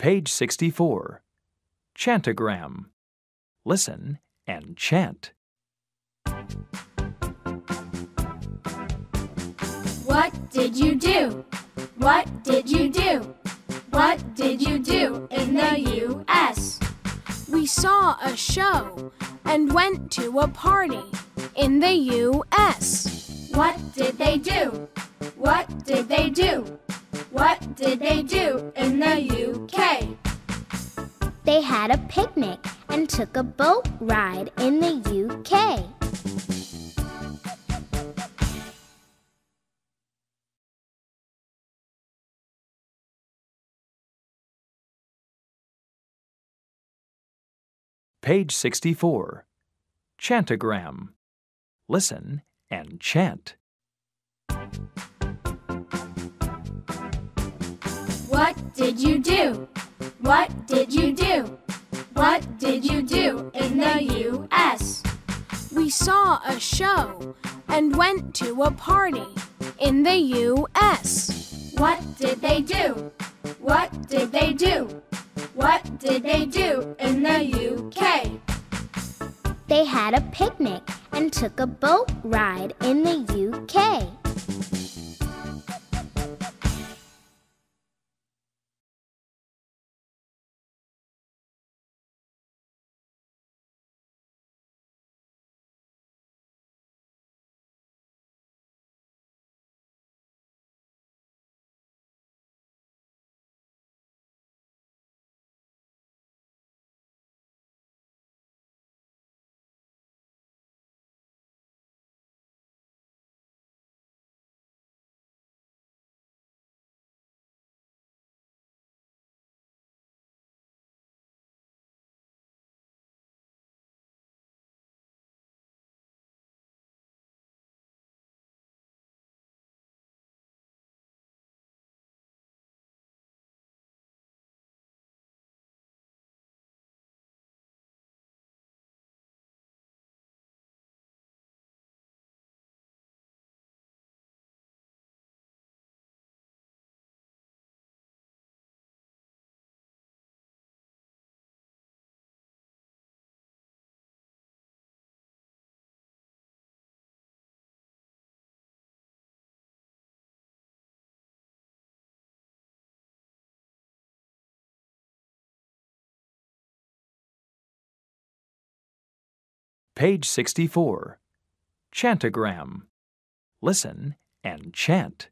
Page 64. Chantagram. Listen and chant. What did you do? What did you do? What did you do in the U.S.? We saw a show and went to a party in the U.S. What did they do? What did they do? What did they do in the U.K.? They had a picnic and took a boat ride in the UK. Page 64. Chantogram. Listen and chant. What did you do? What did you do? What did you do in the U.S.? We saw a show and went to a party in the U.S. What did they do? What did they do? What did they do in the U.K.? They had a picnic and took a boat ride in the UK. Page 64. Chantagram. Listen and chant.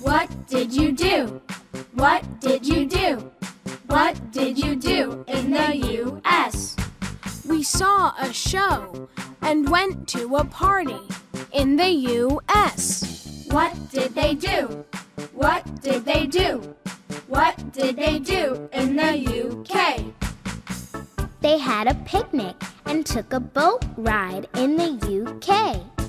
What did you do? What did you do? What did you do in the U.S.? We saw a show and went to a party in the U.S. What did they do? What did they do? What did they do in the U.K.? They had a picnic and took a boat ride in the UK.